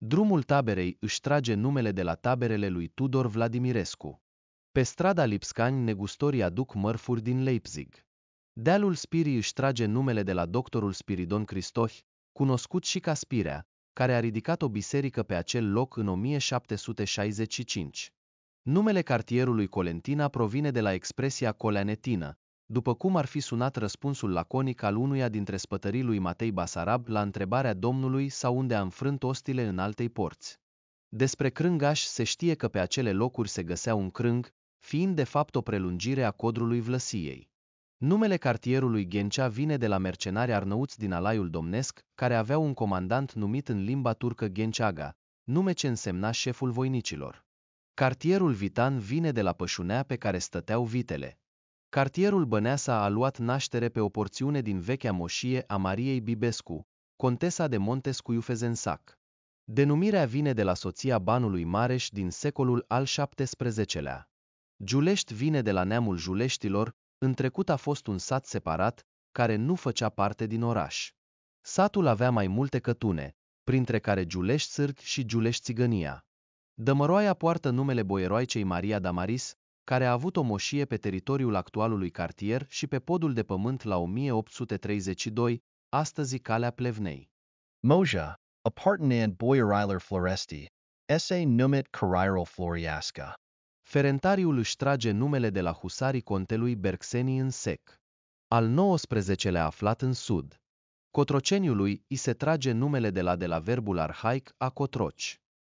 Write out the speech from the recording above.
Drumul taberei își trage numele de la taberele lui Tudor Vladimirescu. Pe strada Lipscani negustorii aduc mărfuri din Leipzig. Dealul Spirii își trage numele de la doctorul Spiridon Cristoh, cunoscut și ca Spirea, care a ridicat o biserică pe acel loc în 1765. Numele cartierului Colentina provine de la expresia coleanetină, după cum ar fi sunat răspunsul laconic al unuia dintre spătării lui Matei Basarab la întrebarea Domnului sau unde a înfrânt ostile în altei porți. Despre crângaș se știe că pe acele locuri se găsea un crâng, fiind de fapt o prelungire a codrului Vlăsiei. Numele cartierului Ghencea vine de la mercenari arnăuți din Alaiul Domnesc, care aveau un comandant numit în limba turcă Ghenceaga, nume ce însemna șeful voinicilor. Cartierul Vitan vine de la pășunea pe care stăteau vitele. Cartierul Băneasa a luat naștere pe o porțiune din vechea moșie a Mariei Bibescu, contesa de Montescu Iufezensac. Denumirea vine de la soția banului Mareș din secolul al XVII-lea. Giulești vine de la neamul Juleștilor, în trecut a fost un sat separat, care nu făcea parte din oraș. Satul avea mai multe cătune, printre care Giulești Sârg și Giulești Țigănia. Dămăroaia poartă numele boieroaicei Maria Damaris, care a avut o moșie pe teritoriul actualului cartier și pe podul de pământ la 1832, astăzi Calea Plevnei. Moja, apartenent boieriler floresti, esse numit carairul floriasca. Ferentariul își trage numele de la husarii contelui Berxeni în sec. Al 19-lea aflat în sud. Cotroceniului îi se trage numele de la de la verbul arhaic a cotroci.